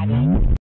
Friday.